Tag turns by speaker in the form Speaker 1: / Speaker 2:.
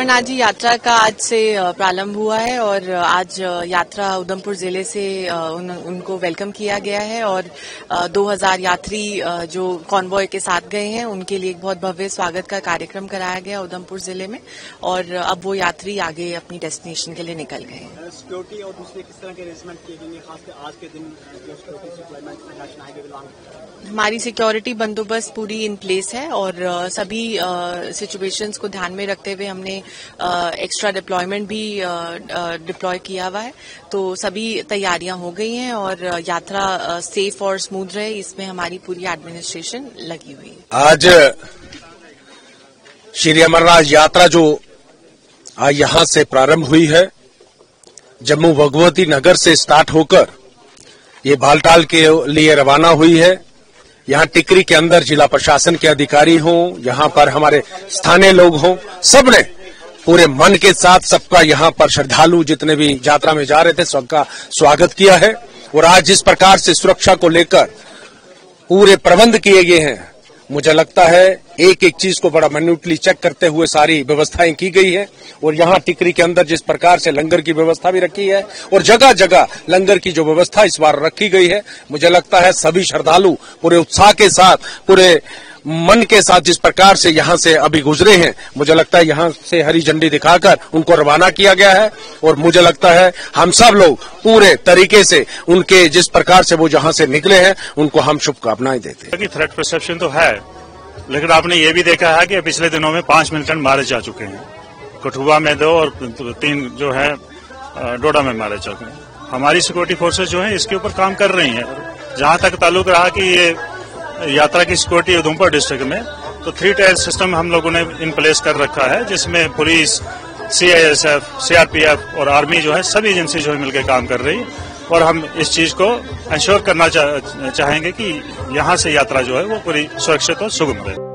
Speaker 1: अमरनाथ जी यात्रा का आज से प्रारंभ हुआ है और आज यात्रा उधमपुर ज़िले से उन, उनको वेलकम किया गया है और 2000 यात्री जो कॉन्वॉय के साथ गए हैं उनके लिए एक बहुत भव्य स्वागत का कार्यक्रम कराया गया उधमपुर ज़िले में और अब वो यात्री आगे अपनी डेस्टिनेशन के लिए निकल गए हैं।
Speaker 2: सिक्योरिटी और दूसरे किस तरह के अरेंजमेंट किए गए खासकर आज के दिन
Speaker 1: हमारी सिक्योरिटी बंदोबस्त पूरी इन प्लेस है और सभी सिचुएशंस को ध्यान में रखते हुए हमने एक्स्ट्रा डिप्लॉयमेंट भी डिप्लॉय किया हुआ है। तो सभी तैयारियाँ हो गई हैं और यात्रा सेफ़ और स्मूथ रहे। इसमें हमारी पूरी एडमिनिस्ट्रेशन लगी हुई है।
Speaker 3: आज, श्री अमरनाथ यात्रा जो यहाँ से प्रारंभ हुई है, जम्मू भगवती नगर से स्टार्ट होकर, ये बालटाल के लिए रवाना हुई है। यहाँ टिकरी के अंदर जिला प्रशासन के अधिकारी हों, यहाँ पर हमारे स्थानीय लोग हों, सबने पूरे मन के साथ सबका यहाँ पर श्रद्धालु जितने भी यात्रा में जा रहे थे, सबका स्वागत किया है। और आज जिस प्रकार से सुरक्षा को लेकर पूरे प्रबंध किए गए हैं, मुझे लगता है एक एक चीज़ को बड़ा मिन्यूटली चेक करते हुए सारी व्यवस्थाएँ की गई है। और यहाँ टिकरी के अंदर जिस प्रकार से लंगर की व्यवस्था भी रखी है, और जगह जगह लंगर की जो व्यवस्था इस बार रखी गई है, मुझे लगता है सभी श्रद्धालु पूरे उत्साह के साथ, पूरे मन के साथ जिस प्रकार से यहाँ से अभी गुजरे हैं, मुझे लगता है यहाँ से हरी झंडी दिखाकर उनको रवाना किया गया है और मुझे लगता है हम सब लोग पूरे तरीके से उनके जिस प्रकार से वो जहाँ से निकले हैं, उनको हम शुभकामनाएँ देते
Speaker 4: हैं। थ्रेट परसेप्शन तो है, लेकिन आपने ये भी देखा है कि पिछले दिनों में पाँच मिलिटेंट मारे जा चुके हैं। कठुआ में दो और तीन जो है डोडा में मारे चुके हैं। हमारी सिक्योरिटी फोर्सेज जो है, इसके ऊपर काम कर रही हैं। जहाँ तक ताल्लुक रहा कि ये यात्रा की सिक्योरिटी उधमपुर डिस्ट्रिक्ट में। तो थ्री टायर सिस्टम हम लोगों ने इन प्लेस कर रखा है, जिसमें पुलिस सीआईएसएफ सीआरपीएफ और आर्मी जो है, सभी एजेंसी जो है मिलकर काम कर रही है। और हम इस चीज़ को एंश्योर करना चाहेंगे कि यहाँ से यात्रा जो है, वो पूरी सुरक्षित और सुगम रहे।